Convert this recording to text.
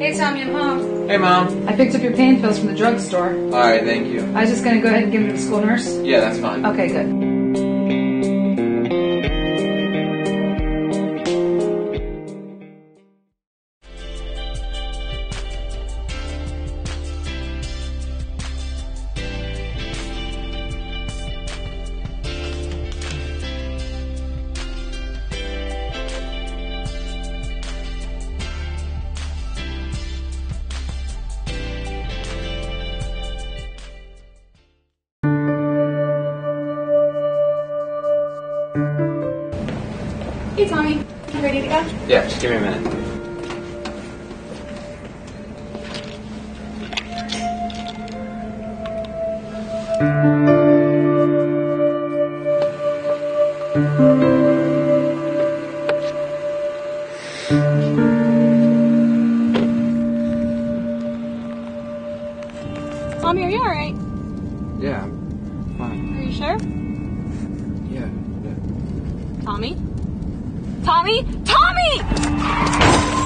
Tommy, I'm home. Hey, Mom. I picked up your pain pills from the drugstore. Alright, thank you. I was just gonna go ahead and give them to the school nurse. Yeah, that's fine. Okay, good. Hey, Tommy. You ready to go? Yeah, just give me a minute. Tommy, are you alright? Yeah, I'm fine. Are you sure? Yeah, yeah. Tommy? Tommy? Tommy!